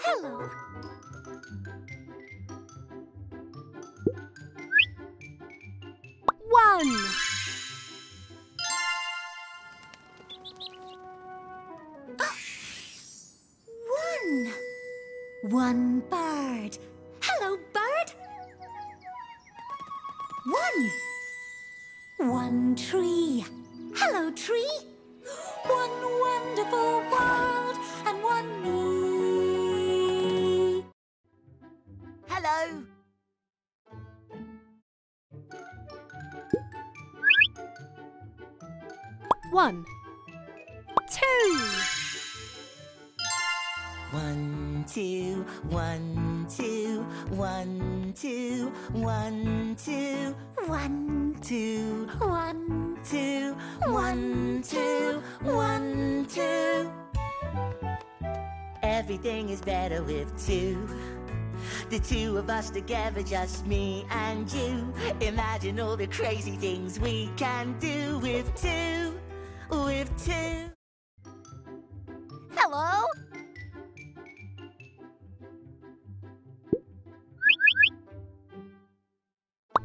Hello. One. One. One bird. Hello, bird. One. One tree. Hello, tree. One wonderful world One. Two. One, two, one, two, one, two, one, two, One, two, one, two, one, two, one, two. Everything is better with two. The two of us together, just me and you. Imagine all the crazy things we can do with two. With two. Hello.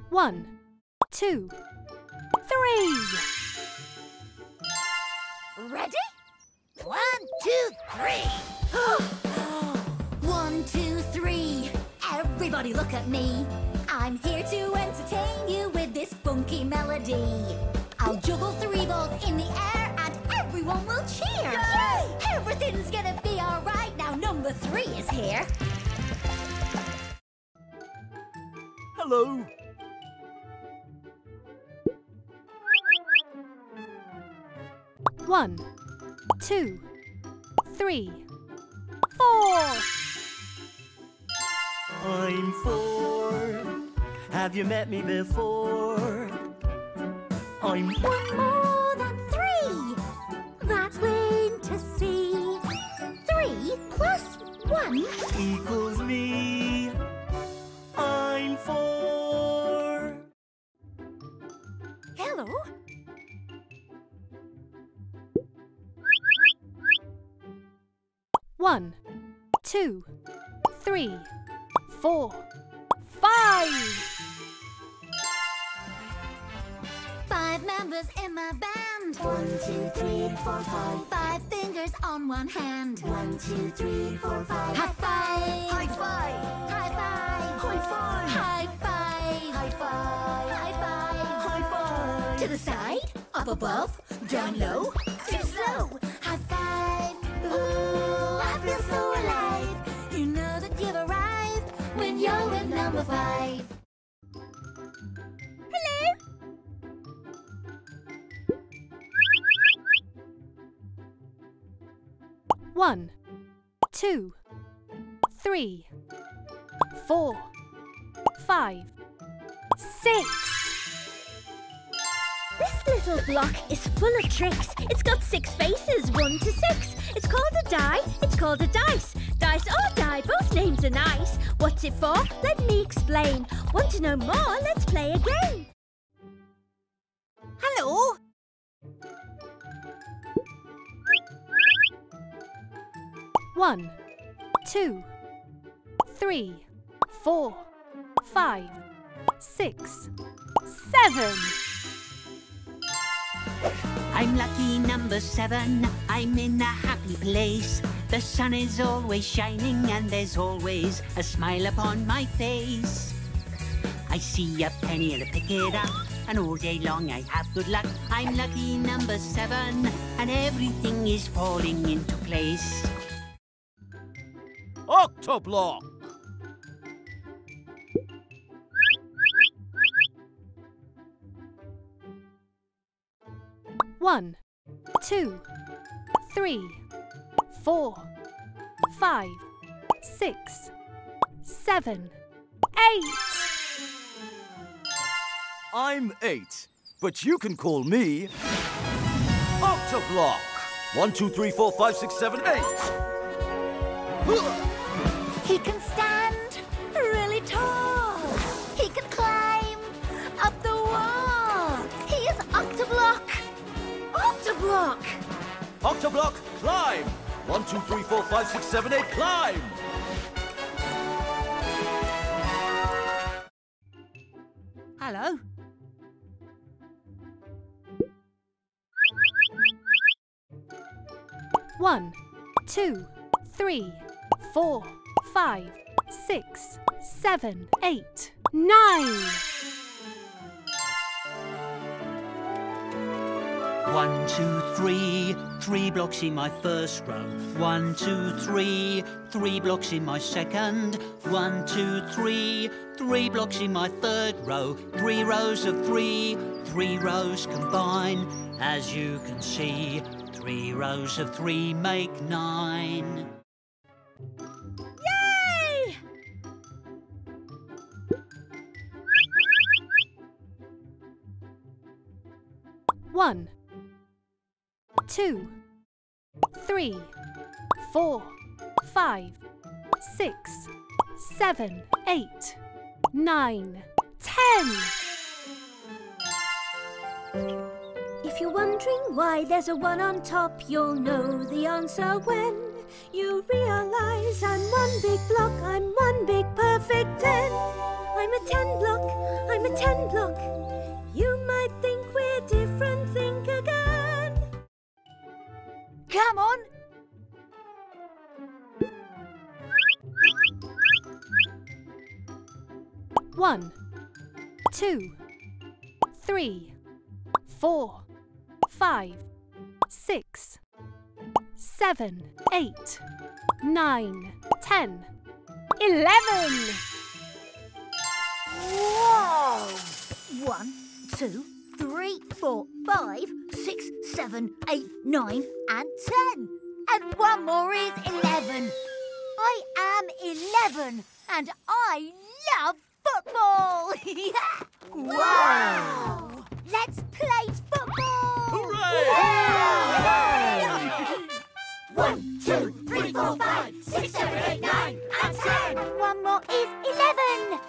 One, two, three. Ready? One, two, three. One, two, three. Everybody look at me. I'm here to entertain you with this funky melody. I'll juggle three balls in the air and everyone will cheer. Yay! Everything's gonna be alright now. Number three is here. Hello. One. Two. Three. Four. I'm four. Have you met me before? I'm One more than three. That's plain to see. Three plus one. equals me. I'm four. Hello. One. Two. Three. Four. Five. Five members in my band. One, two, three, four, five. Five fingers on one hand. One, two, three, four, five. High five. High five. High five. High five. High five. High five. High five. High five. To the side, up above, down low, too slow. One. Two. Three. Four. Five. Six. This little block is full of tricks. It's got six faces, one to six. It's called a die, it's called a dice. Dice or die, both names are nice. What's it for? Let me explain. Want to know more? Let's play a game. One. Two. Three. Four. Five. Six. Seven. I'm lucky number seven. I'm in a happy place. The sun is always shining and there's always a smile upon my face. I see a penny and I pick it up, and all day long I have good luck. I'm lucky number seven, and everything is falling into place. Octoblock. One. Two. Three. Four. Five. Six. Seven. Eight. I'm eight, but you can call me Octoblock. One, two, three, four, five, six, seven, eight. He can stand really tall. He can climb up the wall. He is Octoblock. Octoblock. Octoblock, climb. One, two, three, four, five, six, seven, eight, climb! Hello? One, two, three, four, five, six, seven, eight, nine. One, two, three, three blocks in my first row. One, two, three, three blocks in my second. One, two, three, three blocks in my third row. Three rows of three, three rows combine. As you can see, three rows of three make nine. One, two, three, four, five, six, seven, eight, nine, ten. If you're wondering why there's a one on top, you'll know the answer when you realize I'm one big block, I'm one big perfect ten. I'm a ten block, I'm a ten block. One, two, three, four, five, six, seven, eight, nine, ten, eleven. Whoa! One, two, three, four, five, six, seven, eight, nine, and ten. And one more is eleven. I am eleven, and I love football. wow! Let's play football. Hooray! One, two, three, four, five, six, seven, eight, nine, and ten. One more is eleven.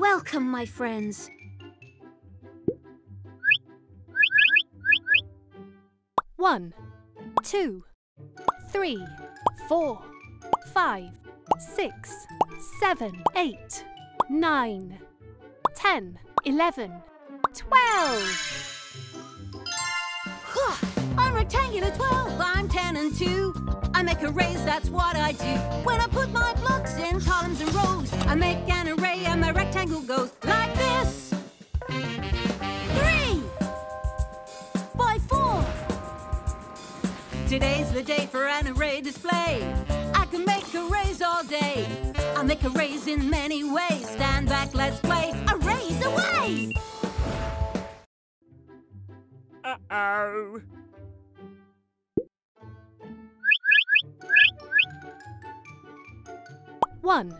Welcome, my friends. One, two, three, four, five, six, seven, eight, nine, ten, eleven, twelve. I'm rectangular 12. I'm 10 and 2. I make arrays, that's what I do. When I put my blocks in columns and rows, I make an array and my rectangle goes like this. Three by four. Today's the day for an array display. I can make arrays all day. I make arrays in many ways. Stand back, let's play. Arrays away! Uh-oh. One,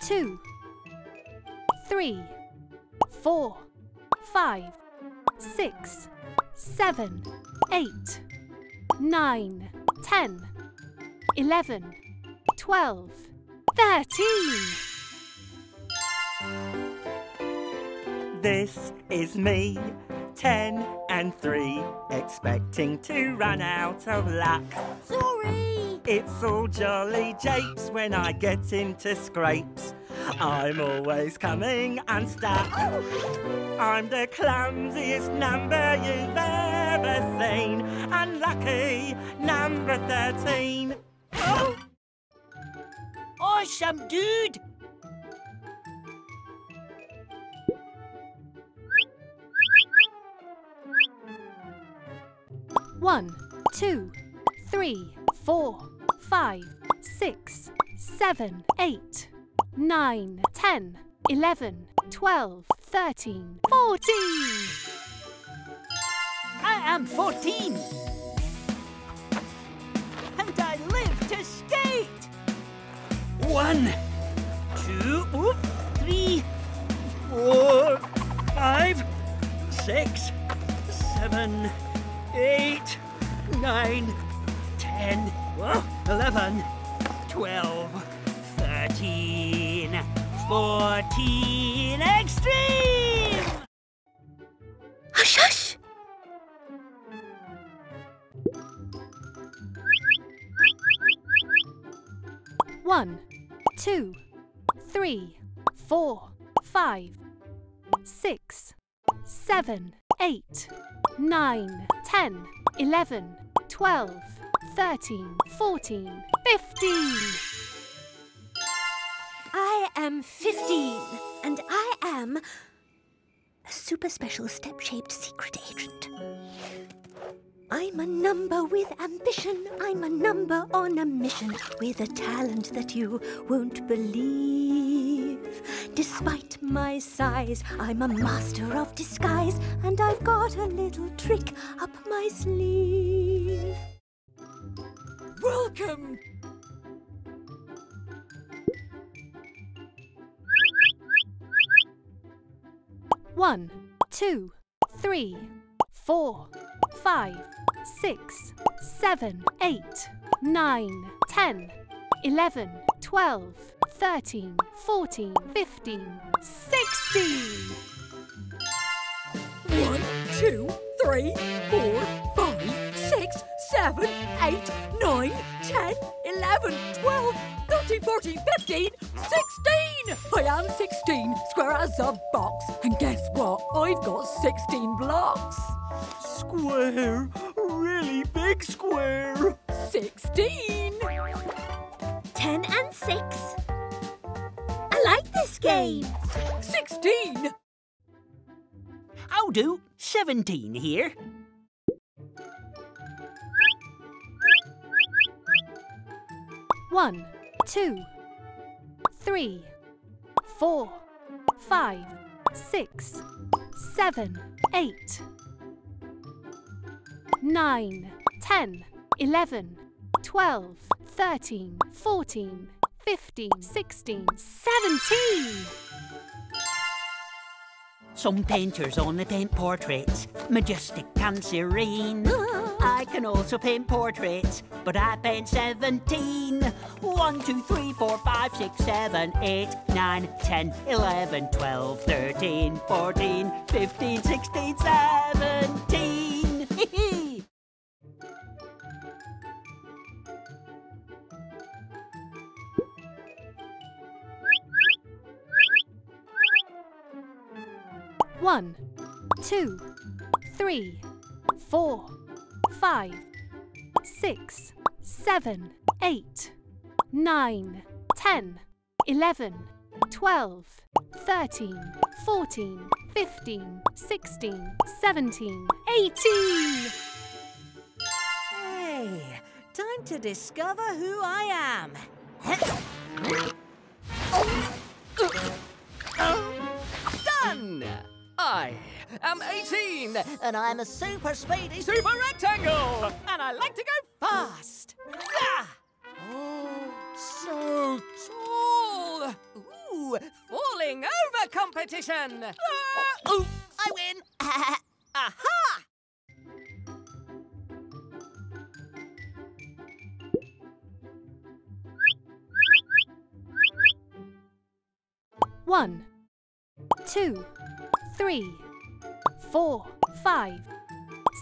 two, three, four, five, six, seven, eight, nine, ten, eleven, twelve, thirteen. This is me, ten and three, expecting to run out of luck. Sorry! It's all jolly japes when I get into scrapes. I'm always coming unstuck. Oh. I'm the clumsiest number you've ever seen. Unlucky number 13. Oh! Awesome, dude! One, two, three, four, five, six, seven, eight, nine, ten, eleven, twelve, thirteen, fourteen. I am 14. And I live to skate. One, two, whoop, three, four, five, six, seven, eight, nine, ten, oh, eleven, twelve, thirteen, fourteen, extreme! Hush, hush! One two, three, four, five, six, seven, eight, nine, ten, eleven, twelve, thirteen, fourteen, fifteen. I am 15, and I am a super special step shaped secret agent. I'm a number with ambition. I'm a number on a mission with a talent that you won't believe. Despite my size, I'm a master of disguise, and I've got a little trick up my sleeve. Welcome One, two, three, four, five, six, seven, eight, nine, ten, eleven, twelve, thirteen, fourteen, fifteen, sixteen. One, two, three, four, five, six, seven, eight, nine, ten, eleven, twelve, thirteen, fourteen, fifteen, sixteen! I am 16, square as a box. And guess what? I've got 16 blocks. Square. Really big square. 16! 10 and 6. I like this game. 16! I'll do? 17 here. One, two, three, four, five, six, seven, eight, nine, ten, eleven, twelve, thirteen, fourteen, fifteen, sixteen, seventeen. Some painters only paint portraits, majestic and serene. I can also paint portraits, but I paint 17. 1, 2, 3, 4, 5, 6, 7, 8, 9, 10, 11, 12, 13, 14, 15, 16, 17. One, two, three, four, five, six, seven, eight, nine, ten, eleven, twelve, thirteen, fourteen, fifteen, sixteen, seventeen, eighteen. Hey, time to discover who I am. Oh. Uh, uh, uh, done! I am 18, and I'm a super speedy super rectangle, and I like to go fast. Ah! Oh, so tall! Ooh, falling over competition! Ah! Ooh, I win! Aha! One, two, three, four, five,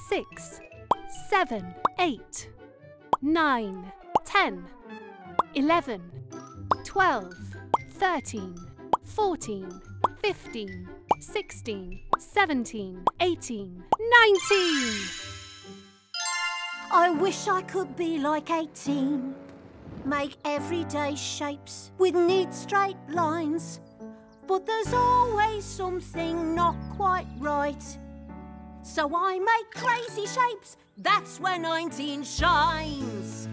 six, seven, eight, nine, ten, eleven, twelve, thirteen, fourteen, fifteen, sixteen, seventeen, eighteen, nineteen. I wish I could be like 18. Make everyday shapes with neat straight lines. But there's always something not quite right. So I make crazy shapes, that's where 19 shines.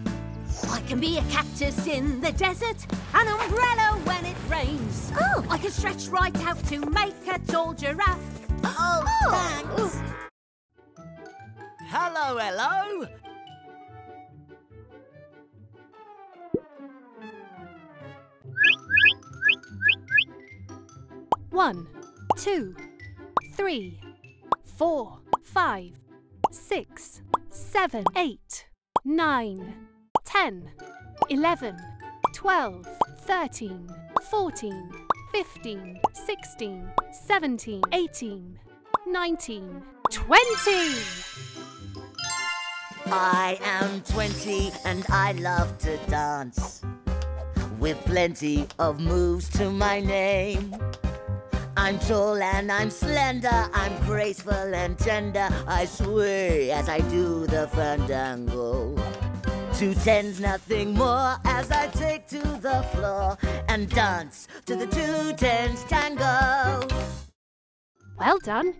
I can be a cactus in the desert, an umbrella when it rains. Oh. I can stretch right out to make a tall giraffe. Oh, oh. thanks! Hello, hello! One, two, three, four, five, six, seven, eight, nine, ten, eleven, twelve, thirteen, fourteen, fifteen, sixteen, seventeen, eighteen, nineteen, twenty. I am 20 and I love to dance with plenty of moves to my name. I'm tall and I'm slender, I'm graceful and tender. I sway as I do the fandango. Two tens, nothing more, as I take to the floor and dance to the two tens tango. Well done.